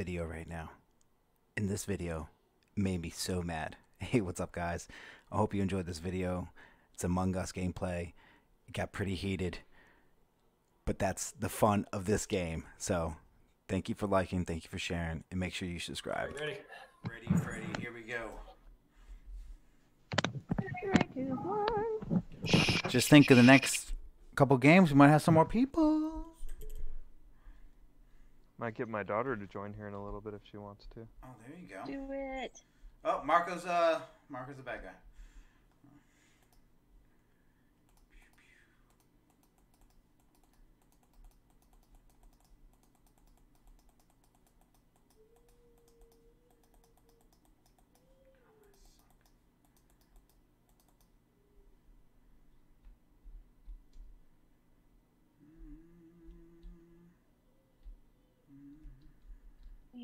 video right now. And this video made me so mad. Hey, what's up, guys? I hope you enjoyed this video. It's Among Us gameplay. It got pretty heated, but that's the fun of this game. So, thank you for liking, thank you for sharing, and make sure you subscribe. Ready? Ready, Freddy, here we go. Just think of the next couple games, we might have some more people. Might get my daughter to join here in a little bit if she wants to. Oh, there you go. Do it. Oh, Marco's uh, Marco's a bad guy.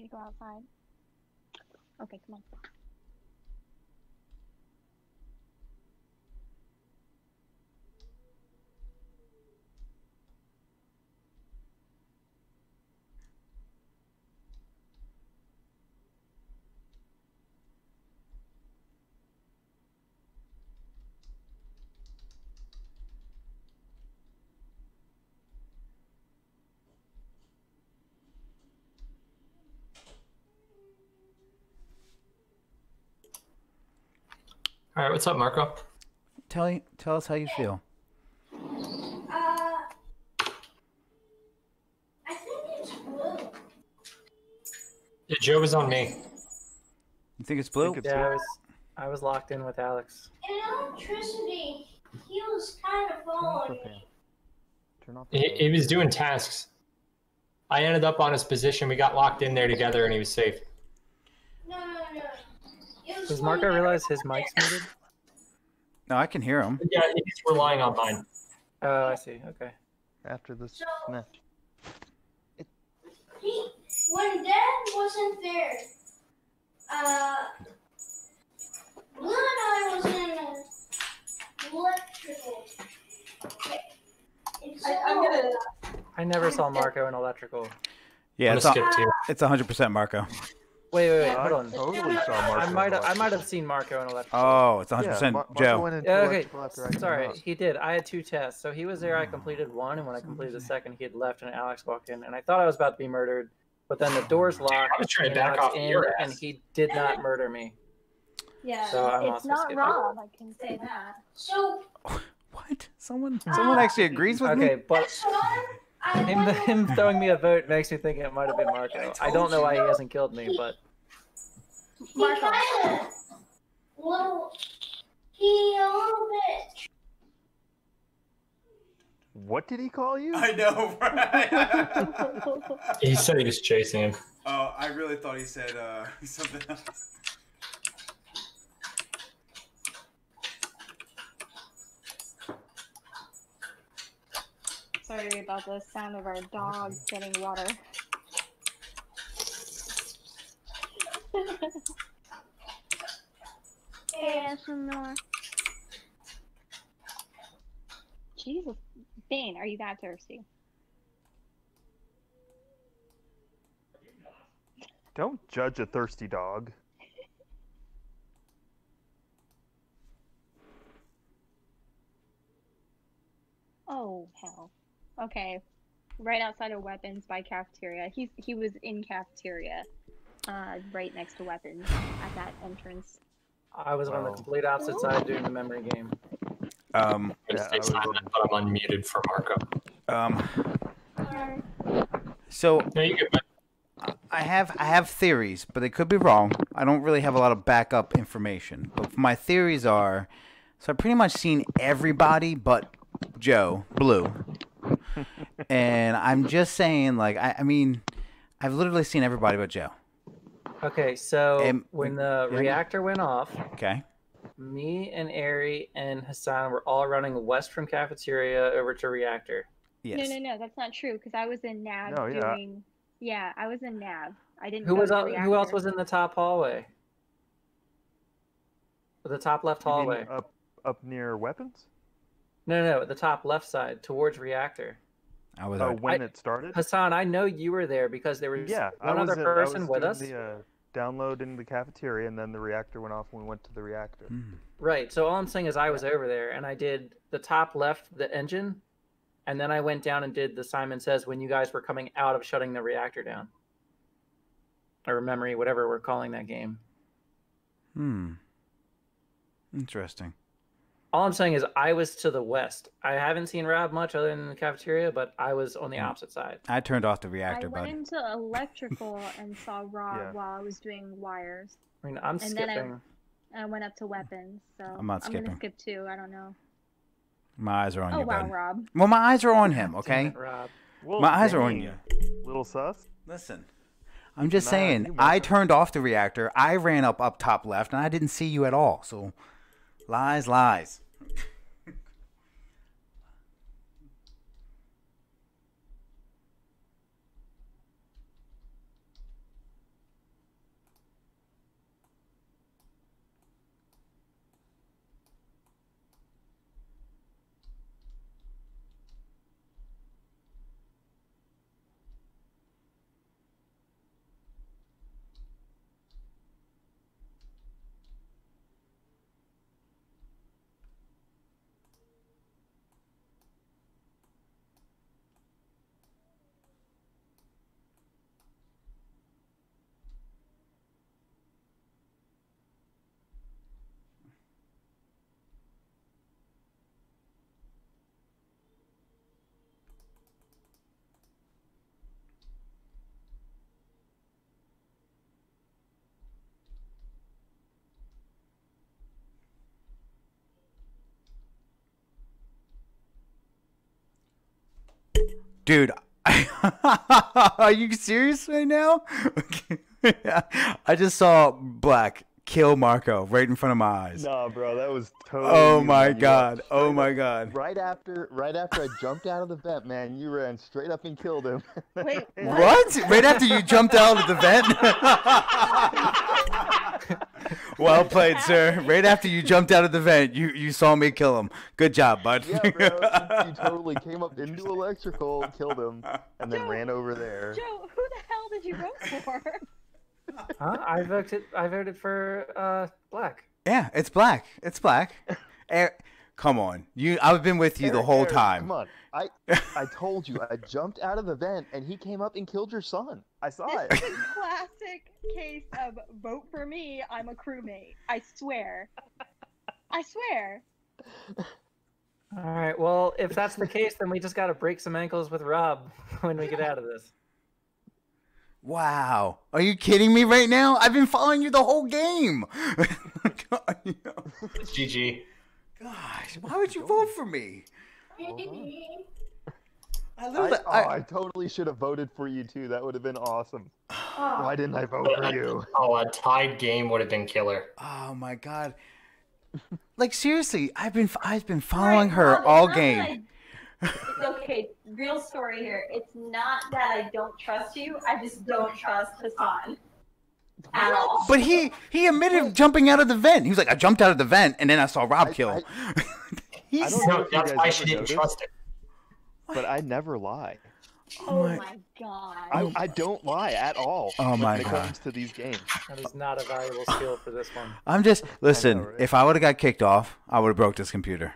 To go outside. Okay, come on. All right, what's up, Marco? Tell you, tell us how you feel. Uh, I think it's blue. Yeah, Joe was on me. You think it's blue? Think it's- Yeah, I was I was locked in with Alex. In electricity, he was kind of Turn following me. Turn off He, he was doing tasks. I ended up on his position. We got locked in there together, and he was safe. No, no, no. It was Does Marco realize his mic's muted? No, I can hear him. Yeah, he's relying on mine. Oh, I see. Okay. After this So- snap. He, when Dad wasn't there, uh, Blue and I was in electrical. And so, I, I'm gonna. I never saw Marco in electrical. Yeah, I'm it's gonna a, skip too. it's 100% Marco. Wait, wait, wait. Hold on. totally saw Marco. I might have I might have seen Marco in electrical. Oh, it's 100% Yeah, Mar- Marco Joe. went into Yeah, okay. electrical after I came Sorry, he did. I had two tests. So he was there. I mm. completed one, and when I completed the second, he had left, and Alex walked in, and I thought I was about to be murdered, but then the doors locked. I was trying to and back off in, your and he did not murder me. Yeah. So I'm it's not wrong. Rob, I can say say that. that. so What? Someone uh, someone actually agrees with me. Okay, but that's why I him him throwing me a vote makes me think it might have been oh Marco. I don't know why he hasn't killed me, but He kind of little. He a little bit. What did he call you? I know, right? He said he was chasing him. oh, I really thought he said uh, something else. Sorry about the sound of our dog getting water. ASMR. Jesus, Bane, are you that thirsty? Don't judge a thirsty dog. Oh hell. Okay. Right outside of weapons by cafeteria. He's he was in cafeteria. Uh right next to weapons at that entrance. I was on the complete opposite side doing the memory game. Um, It Yeah, I was, silent, but I'm unmuted for Marco. um, so No, you good. bud. I have I have theories, but they could be wrong. I don't really have a lot of backup information. But my theories are, so I've pretty much seen everybody but Joe Blue, and I'm just saying, like I, I mean, I've literally seen everybody but Joe. Okay, so Um, when the yeah. reactor went off, Okay. me and Ari and Hassan were all running west from cafeteria over to reactor. Yes. No, no, no, that's not true because I was in Nav No, yeah. doing. Yeah, I was in Nav. I didn't. Who go was to out, who else was in the top hallway? The top left You mean hallway. up up near weapons? No, no, no, the top left side towards reactor. I was. Oh, already- when I- it started? Hassan, I know you were there because there was Yeah, I one was other in- person with us. The, uh, download in the cafeteria, and then the reactor went off, and we went to the reactor. Hmm. Right. So all I'm saying is I was over there and I did the top left, the engine, and then I went down and did the Simon Says when you guys were coming out of shutting the reactor down. Or memory, whatever we're calling that game. Hmm. Interesting. All I'm saying is I was to the west. I haven't seen Rob much other than the cafeteria, but I was on the Mm. opposite side. I turned off the reactor. I reactor, went buddy. into electrical and saw Rob Yeah. while I was doing wires. I mean, I'm And then I- I went up to weapons, so I'm not skipping. I'm gonna skip too. I don't know. My eyes are on Oh you, wow, bud. Rob. Well, my eyes are on him. Okay. it, Rob. Well, My eyes are on you. Little sus. Listen. I'm just Nah, saying. I turned off the reactor. I ran up up top left, and I didn't see you at all. So, lies, lies. Okay. Dude, are you serious right now? I just saw Black kill Marco right in front of my eyes. Nah, bro, that was totally. Oh my. You god. Oh my up- god. Right after, right after I jumped out of the vent, man, you ran straight up and killed him. Wait, What? Right after you jumped out of the vent? Well played, sir. Right after you jumped out of the vent, you, you saw me kill him. Good job, bud. yeah, bro, you, you totally came up into electrical, killed him, and then Joe, ran over there. Joe, who the hell did you vote for? Huh? I voted. I voted for uh, Black. yeah, it's black. It's black. Come on. You I've been with you the whole Eric, time. Come on, I, I told you, I jumped out of the vent, and he came up and killed your son. I saw it. This is a classic case of vote for me, I'm a crewmate. I swear. I swear. All right. Well, if that's the case, then we just got to break some ankles with Rob when we get out of this. Wow. Are you kidding me right now? I've been following you the whole game. GG. Gosh, why would you vote for me? I I, literally, oh, I, I totally should have voted for you too. That would have been awesome. Oh, Why didn't I vote for you? Oh, a tied game would have been killer. oh my god. Like seriously, I've been I've been following Right, her Rob, all game. that it's okay. Real story here. It's not that I don't trust you. I just don't trust Hassan at all. But he he admitted jumping out of the vent. He was like, I jumped out of the vent and then I saw Rob I- kill him. I He's don't know No, if you that's why she didn't noticed. trust it. But I never lie. Oh my- my god. I, I don't lie at all. Oh when my it God. comes to these games. That is not a valuable skill for this one. I'm just listen. right? If I would have got kicked off, I would have broke this computer.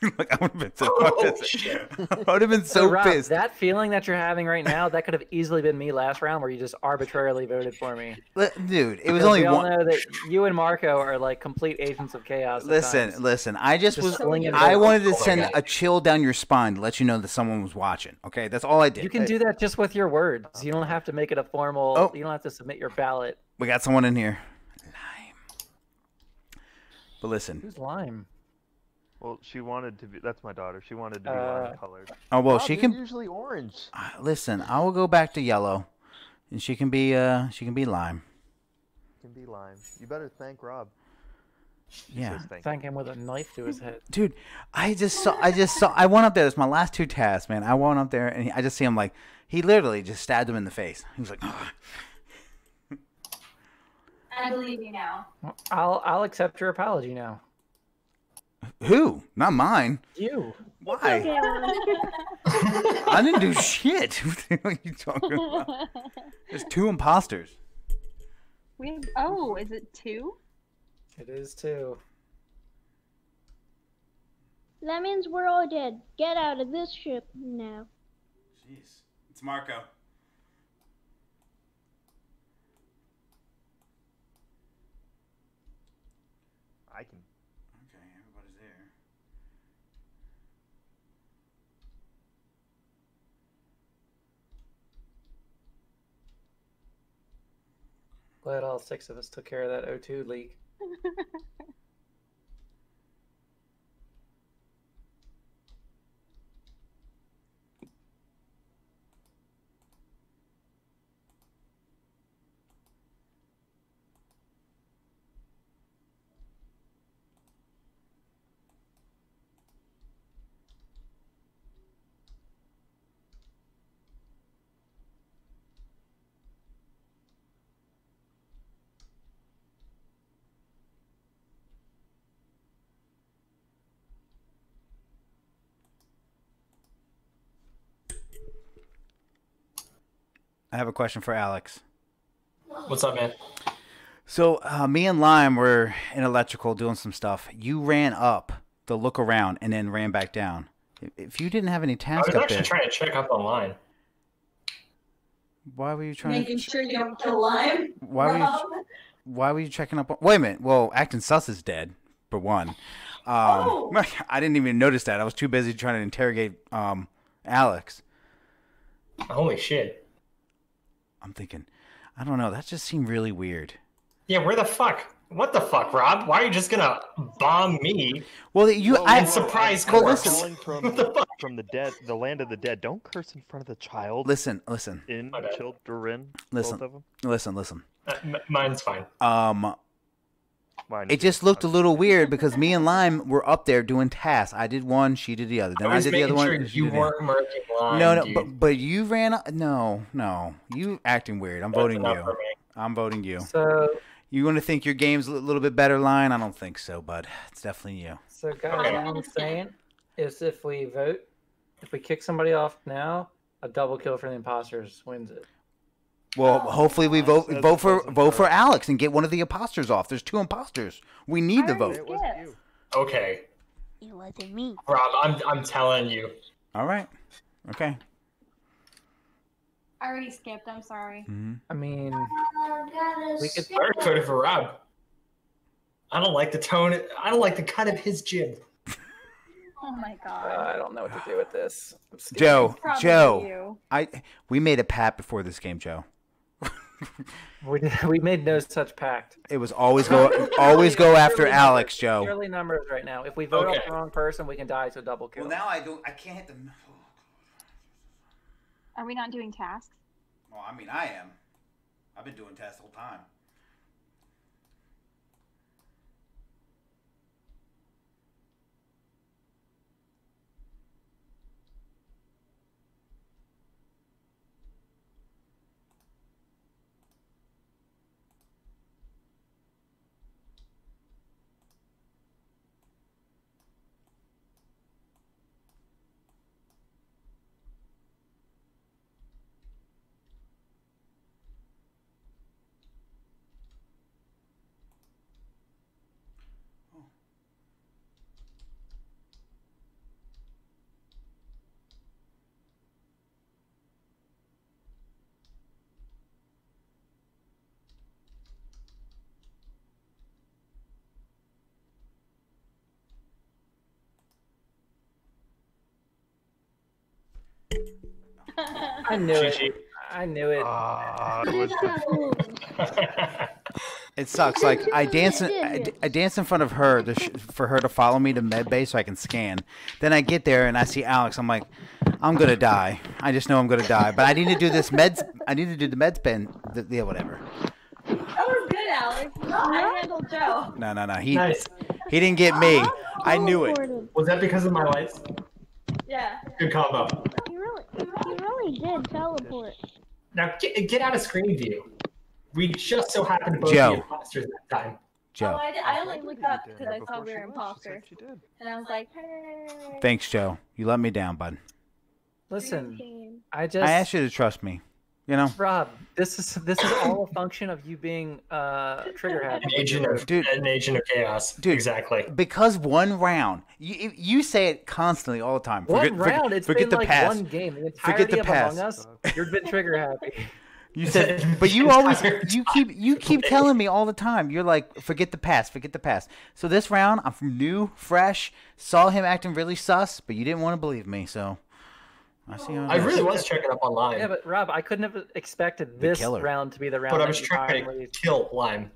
like I would have been so Oh, pissed. shit. I would have been so Rob, pissed. that feeling that you're having right now, that could have easily been me last round, where you just arbitrarily voted for me. Li- Dude, it was Because only we all one. know that you and Marco are like complete agents of chaos. Listen, times. listen. I just, Just was. slinging I votes. wanted to Oh send God. a chill down your spine to let you know that someone was watching. Okay, that's all I did. You can do that just with your words. You don't have to make it a formal. Oh. You don't have to submit your ballot. We got someone in here. Lime. But listen. Who's lime? Well, she wanted to be. That's my daughter. She wanted to be Uh, lime colored. Oh well, Rob, she you're can. usually orange. Uh, listen, I will go back to yellow, and she can be. Uh, she can be lime. Can be lime. You better thank Rob. Yeah. Thank. Thank him with a knife to his head. dude i just saw i just saw i went up there it's my last two tasks man i went up there and he, i just see him like he literally just stabbed him in the face he was like "Ugh." I believe you now. I'll I'll accept your apology now. Who? Not mine. You. Why? I didn't do shit. what are you talking about? There's two imposters. we have, oh, is it two? It is two. That means we're all dead. Get out of this ship now. Jeez. It's Marco. I can. Okay, everybody's there. Glad all six of us took care of that O2 leak. I have a question for Alex. What's up, man? So, uh, me and Lime were in electrical doing some stuff. You ran up to look around and then ran back down. If- If you didn't have any tasks, I tasks was up actually there, trying to check up online. why were you trying? Making To, sure you don't kill Lime. why were you? Why were you checking up? On, wait a minute. Well, acting sus is dead for one. Um, Oh. I didn't even notice that. I was too busy trying to interrogate um, Alex. Holy shit. I'm thinking, I don't know. That just seemed really weird. Yeah, where the fuck? What the fuck, Rob? Why are you just gonna bomb me? Well, you, Whoa, I whoa, whoa, surprise I'm corpse. calling from What the fuck? from the dead, the land of the dead. Don't curse in front of the child. listen, listen, In My bad. children, Listen. both of them. listen, listen. Uh, m- mine's fine. Um, Mine it is- just looked a little weird because me and Lime were up there doing tasks. I did one, she did the other. Then I I, did the other sure one. you did the other. weren't murking Lime. No, no, dude. but but you ran. No, no, you acting weird. I'm That's voting you. for me. I'm voting you. So, You want to think your game's a little bit better, Lime? I don't think so, bud. It's definitely you. so guys, what I'm saying is if we vote, if we kick somebody off now, a double kill for the imposters wins it. Well, hopefully we vote Says vote for wasn't vote for. Alex and get one of the imposters off. There's two imposters. We need the vote. It you. Okay, It wasn't me. Rob, I'm I'm telling you. All right. Okay. I already skipped. I'm sorry. hmm I mean, I We could- skip I voted for Rob. I don't like the tone. I don't like the cut of his jib. Oh my uh, god. I don't know what to do with this. I'm. Joe, Joe, you. I we made a pat before this game, Joe. We, we made no such pact. It was always go always go after Purely Alex, numbers, Joe. Purely numbers right now. If we vote Okay. off the wrong person, we can die to a double kill. Well, now I don't. I can't hit the. Are we not doing tasks? Well, I mean, I am. I've been doing tests the whole time. I knew it. I knew it. Ah, it It sucks. Like I dance, in, I, I dance in front of her to sh- for her to follow me to med bay so I can scan. Then I get there and I see Alex. I'm like, I'm gonna die. I just know I'm gonna die. But I need to do this meds. I need to do the meds pen. The, yeah, whatever. That was good, Alex. I handled Joe. No, no, no. He nice. he didn't get me. I knew it. Was that because of my lights? Yeah. Good combo. You really, you really did teleport. Now get, get out of screen view. We just so happened to both Joe. be imposters that time. Joe. Oh, I, did, I only told looked up because I Before saw we were left, she She did. and I was like, hey. Thanks, Joe. You let me down, bud. Listen, I just I asked you to trust me. You know, Rob, this is this is all a function of you being uh trigger An happy. agent of Dude. an agent of chaos. Dude. Exactly. because one round. You you say it constantly all the time. One Forget, forget- round, it's forget been the like past. one game. The Forget the of past. Among Us, you've been trigger happy. You said, but you always you keep you keep telling me all the time. You're like, forget the past, forget the past. So this round, I'm new, fresh. Saw him acting really sus, but you didn't want to believe me. So I see. I really was checking up online, Yeah, but Rob, I couldn't have expected this round to be the round. but I was trying to kill Lime.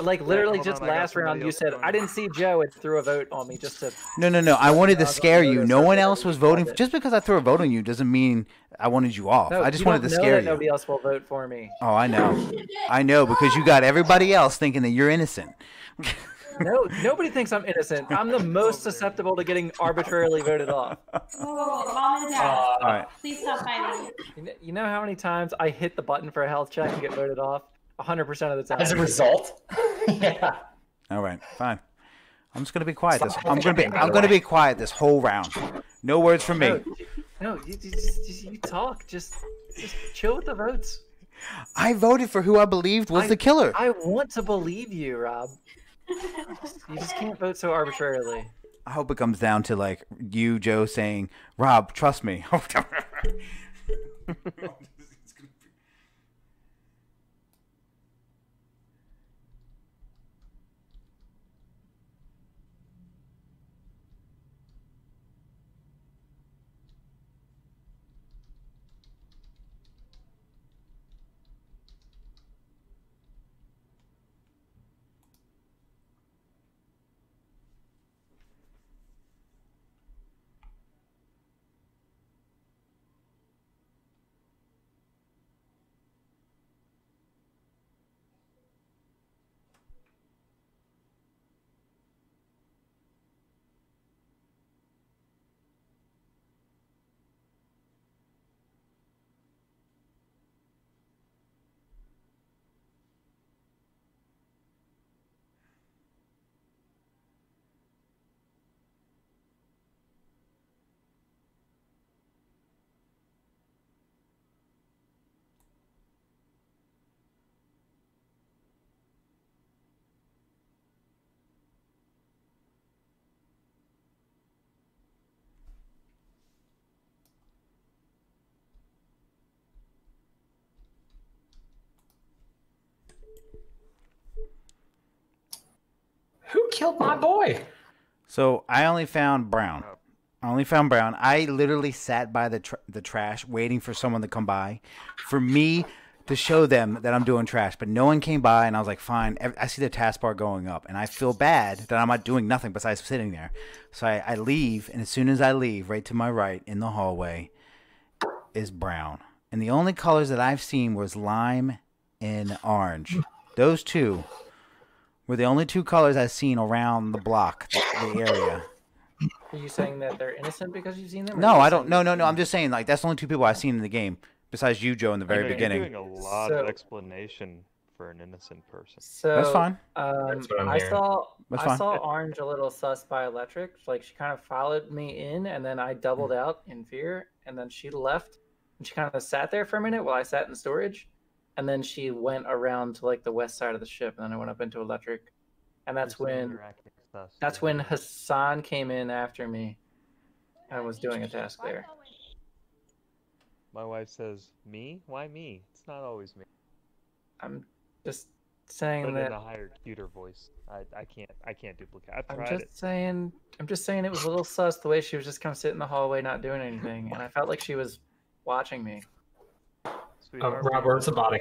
like literally hold just on, last round. You said. I didn't see Joe and threw a vote on me just to. No, no, no. I wanted to I was on scare you. No one else was voting. called. Just because I threw a vote on you doesn't mean I wanted you off. No, I just wanted to scare you. Nobody else will vote for me. Oh, I know. I know because you got everybody else thinking that you're innocent. No, nobody thinks I'm innocent. I'm the most susceptible to getting arbitrarily voted off. Whoa, whoa, whoa, calm it down. Uh, All right. Please stop fighting. You know, you know how many times I hit the button for a health check and get voted off? 100% of the time. as a result, yeah. All right. Fine. I'm just gonna be quiet. This. I'm gonna be. I'm gonna be quiet this whole round. No words from me. No, you- no, you, you, just, just- you talk. Just, just chill with the votes. I voted for who I believed was I- the killer. I want to believe you, Rob. You just can't vote so arbitrarily. I hope it comes down to like you, Joe, saying, "Rob, trust me." Who killed my boy? So I only found Brown. I only found Brown. I literally sat by the tr- the trash waiting for someone to come by, for me to show them that I'm doing trash. But no one came by, and I was like, fine. I see the taskbar going up, and I feel bad that I'm not doing nothing besides sitting there. So I, I leave, and as soon as I leave, right to my right in the hallway is Brown. And the only colors that I've seen was lime and orange. Those two were the only two colors I've seen around the block, the, the area. Are you saying that they're innocent because you've seen them? No, I don't. saying- No, no, no. I'm just saying, like, that's the only two people I've seen in the game besides you, Joe, in the I very know, You're beginning. doing a lot So- of explanation for an innocent person. So That's fine. Um, That's what I'm I hearing. saw That's I fine. saw Orange a little sus by Electric. Like she kind of followed me in, and then I doubled Mm. out in fear, and then she left, and she kind of sat there for a minute while I sat in storage, and then she went around to like the west side of the ship, and then I went up into Electric, and that's You're when you're acting sus, that's yeah. when Hassan came in after me. and was doing a task there. My wife says, "Me? Why me? It's not always me." I'm just saying But that. in a higher, cuter voice. I, I can't I can't duplicate. I've I'm just it. saying. I'm just saying it was a little sus the way she was just kind of sitting in the hallway, not doing anything, and I felt like she was watching me. Uh, Sweetheart, Rob, where's the body?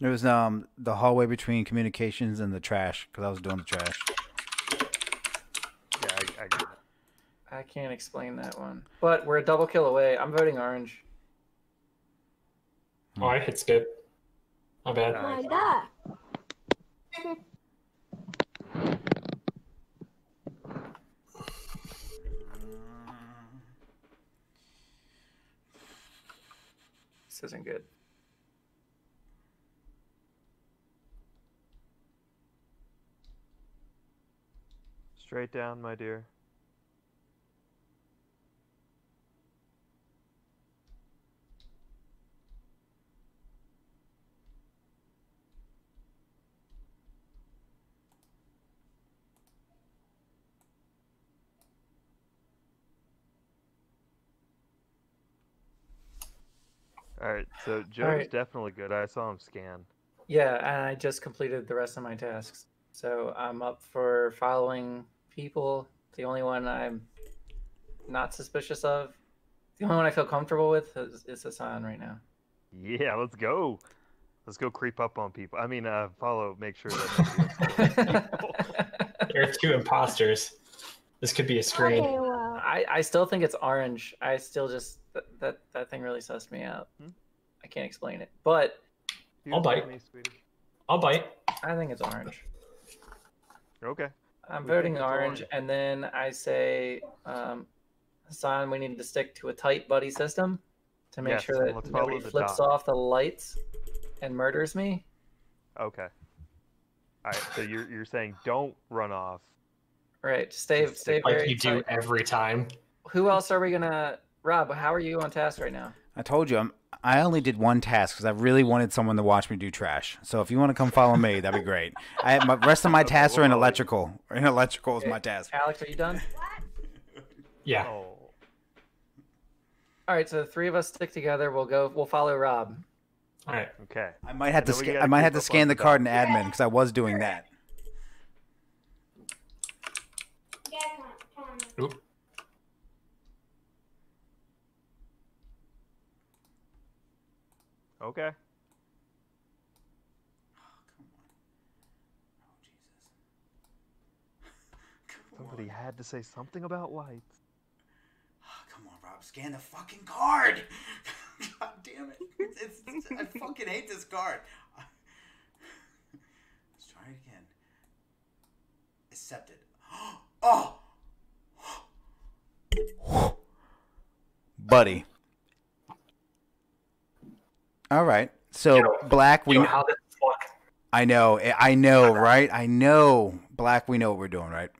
It was um the hallway between communications and the trash because I was doing the trash. Yeah, I, I get it. I can't explain that one, but we're a double kill away. I'm voting orange. Oh, I hit skip. My bad. My God. This isn't good. Straight down, my dear. All right, so Joe's right. definitely good. I saw him scan. Yeah, and I just completed the rest of my tasks. So I'm up for following people. The only one I'm not suspicious of, the only one I feel comfortable with is, is Hassan right now. Yeah, let's go. Let's go creep up on people. I mean, uh, follow. Make sure that. nobody else follows people. There are two imposters. This could be a screen. Okay, well, I, I still think it's orange. I still just that that, that thing really sussed me out. Hmm? I can't explain it, but I'll bite. me, sweetie. I'll bite. I think it's orange. Okay. I'm voting orange, orange. and then I say, um, Hassan, we need to stick to a tight buddy system to make Yes, sure that nobody flips dot. off the lights and murders me. Okay. All right. So you're you're saying don't run off. Right, stay Just stay stick- Like very you do every time. Who else are we gonna? Rob, how are you on task right now? I told you, I'm, I only did one task because I really wanted someone to watch me do trash. So if you want to come follow me, that'd be great. I my rest of my tasks are in follow you. electrical. In electrical is my task. Alex, are you done? Yeah. Oh. All right, so the three of us stick together. We'll go. We'll follow Rob. All right. Okay. I might have And to then we scan. I might have to scan the the card in dot. admin because I was doing that. Yeah, Oh, come on, come on. Oop. Okay. Somebody had to say something about lights. Oh, Come on, Rob, scan the fucking card. God damn it! It's, it's, I fucking hate this card. Let's try it again. Accepted. Oh. Buddy. All right. So Yo, black, we. Yo, kn- how the fuck? I know. I- I know. Right. I know. Black. We know what we're doing. Right.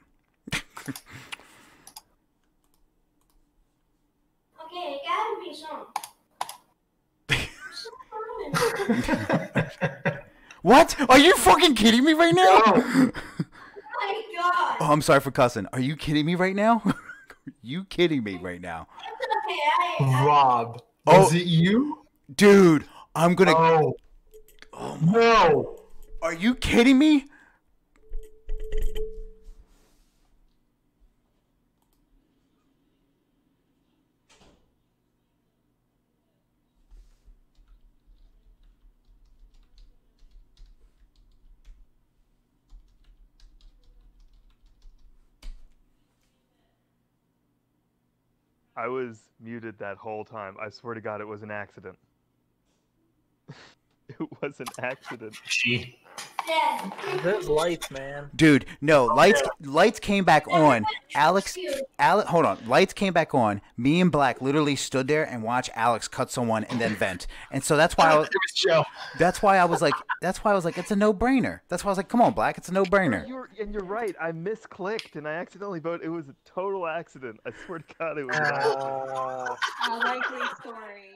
Okay, it gotta be some. What? Are you fucking kidding me right now? Oh my god. Oh, I'm sorry for cussing. Are you kidding me right now? you kidding me right now? It's okay, I, I Rob. Oh. Was it you? Dude, I'm gonna. Oh. Oh my. No. Are you kidding me? I was muted that whole time. I swear to God, it was an accident. It was an accident. She. dead. Those lights, man. Dude, no. Lights lights came back on. Alex Alex hold on. Lights came back on. Me and Black literally stood there and watched Alex cut someone and then vent. And so that's why I was, It was Joe. that's why I was like that's why I was like it's a no-brainer. That's why I was like come on, Black, it's a no-brainer. You're, and you're right. I misclicked and I accidentally voted. It was a total accident. I swear to God, it was. Uh, A likely story.